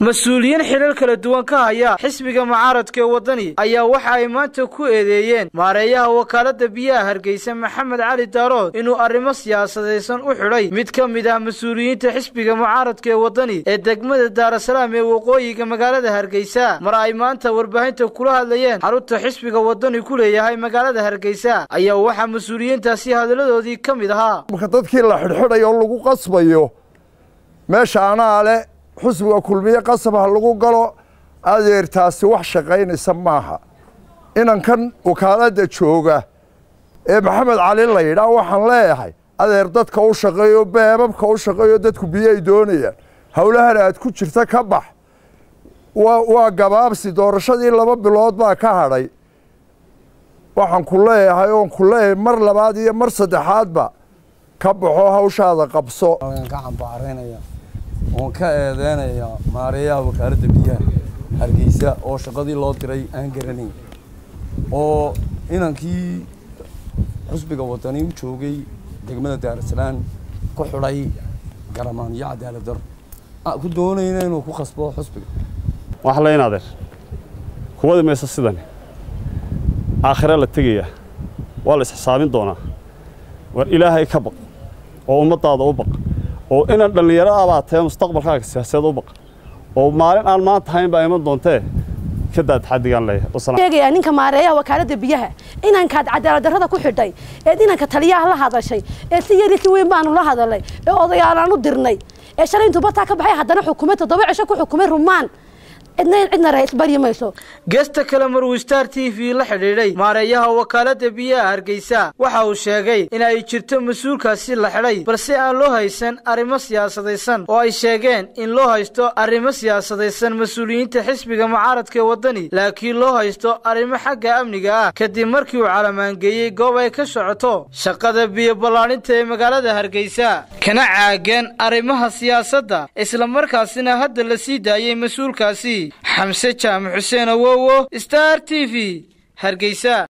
mas'uuliyiin xilal kala duwan ka haya xisbiga mucaaradka ee waddani ayaa waxa ay maanta ku eedeeyeen maareeyaha wakaaladda biyaha hargeysa maxamed cali daarood inuu arrimo siyaasadaysan u xidhay mid ka mid ah mas'uuliyiinta xisbiga mucaaradka ee waddani ee degmada daarasalaam ee waqooyiga magaalada hargeysa. Mar ay maanta warbaahinta kula hadlayeen xarunta xisbiga waddani ku leeyahay magaalada hargeysa ayaa waxaa mas'uuliyiintaasi hadalladoodii ka mid ahaa. Marka dadkii la xidhxidhay oo lagu qasbayo meesha anaa le xusbiga kulmiye qasab ha lagu galo adeertaasi wax shaqaynaysa maaha. Inankan wakaaladda jooga ee maxamed cali la yidhaa waxaan leeyahay adeer dadka u shaqeeyo beebabka u shaqeeyo dadku biyay doonayaan. Howlahan aad ku jirta ka bax. Waa gabaabsi doorashadii laba bilood baa ka hadhay. Waxaan ku leeyahay oon ku leeyahay mar labaad iyo mar saddexaadba ka baxo hawshaada qabso oon ka eedeynaya maareeyaha wakaaladda biyaha hargeysa oo shaqadii loo diray aan garanayn oo inankii xusbiga wadani u joogay degmada daarasalaam ku xidhay garamaan iyo cadaalad daro ku doonayna inuu ku khasbo xusbiga. Waxaa la in adeer kuwadi maysa sidani aakhire la tegayaa. Waa la isxisaabin doonaa. War ilaahay ka baq. Oo ummaddaada u baq oo inan dhallinyaro abaa tae mustaqbalkaaga siyaasadeed u baqa oo maalin aan maanta hayn baa iman doontee ka daad xaddigaan leeyahay. Ninka maareeyaha wakaaladda biyaha inankaad cadaalad darrada ku xidhay eed inanka taliyaha la hadashay ee si yari si weyn baanu la hadalnay ee odayaalaan u dirnay ee shalay intuu bataa ka baxay haddana xukumay toddoba cisho ku xukumay rumaan geesta kale maruu star t v la xidhiidhay maareeyaha wakaaladda biyaha hargeysa. Waxa uu sheegay in ay jirto mas'uulkaasi la xidhay balse aan loo haysan arrimo siyaasadaysan oo ay sheegeen in loo haysto arrimo siyaasadaysan mas'uuliyiinta xisbiga mucaaradka ee waddani laakiin loo haysto arrimo xagga amniga ah. Kadib markii uu calamaangeeyey goob ay ka socoto shaqada biyo ballaadhinta ee magaalada hargeysa. Kana caagan arrimaha siyaasadda islamarkaasina hadda la sii daayey mas'uulkaasi xamse jaamac xuseen awowo star t v. Hargeysa